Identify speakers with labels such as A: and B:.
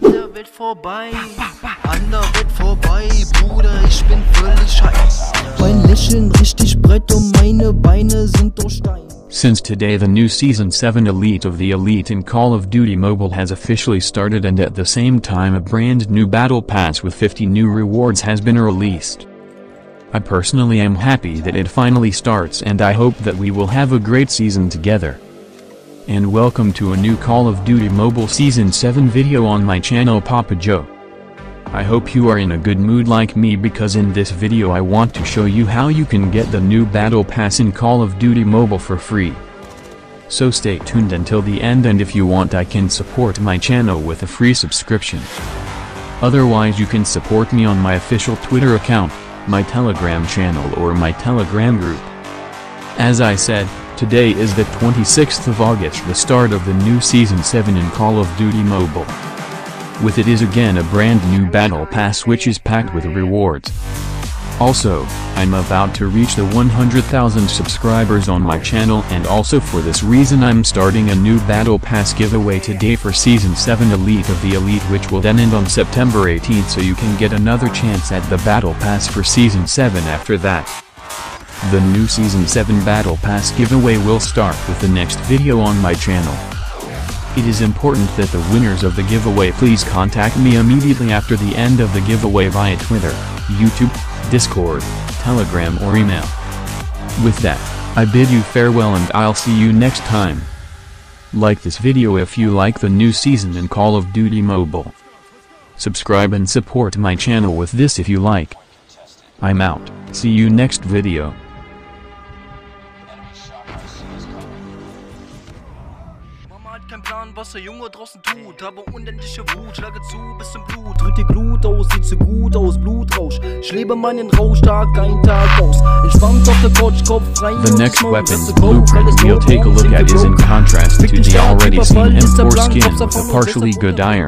A: Welt vorbei, Welt vorbei, Bruder, ich bin völlig. Mein Lächeln richtig und meine Beine sind Stein.
B: Since today the new Season 7 Elite of the Elite in Call of Duty Mobile has officially started and at the same time a brand new Battle Pass with 50 new rewards has been released. I personally am happy that it finally starts and I hope that we will have a great season together. And welcome to a new Call of Duty Mobile Season 7 video on my channel Papa Joe. I hope you are in a good mood like me because in this video I want to show you how you can get the new Battle Pass in Call of Duty Mobile for free. So stay tuned until the end and if you want I can support my channel with a free subscription. Otherwise you can support me on my official Twitter account, my Telegram channel or my Telegram group. As I said, today is the 26th of August the start of the new Season 7 in Call of Duty Mobile. With it is again a brand new Battle Pass which is packed with rewards. Also, I'm about to reach the 100,000 subscribers on my channel and also for this reason I'm starting a new Battle Pass giveaway today for Season 7 Elite of the Elite which will then end on September 18th so you can get another chance at the Battle Pass for Season 7 after that. The new Season 7 Battle Pass giveaway will start with the next video on my channel. It is important that the winners of the giveaway please contact me immediately after the end of the giveaway via Twitter, YouTube, Discord, Telegram or email. With that, I bid you farewell and I'll see you next time. Like this video if you like the new season in Call of Duty Mobile. Subscribe and support my channel with this if you like. I'm out, see you next video.
A: Keinen Plan, was der Junge draußen tut. Habe unendliche Wut, schlage zu bis zum Blut. Drück die Glut aus, sieht so gut aus, Blutrausch. Ich lebe meinen Rausch, Tag ein, Tag aus. Entspannt auf der Couch, Kopf frei.
B: The next
A: weapon
B: blueprint we'll take a look at is in contrast to the already seen
A: Überfall, ist
B: M4 skin with a partially good iron.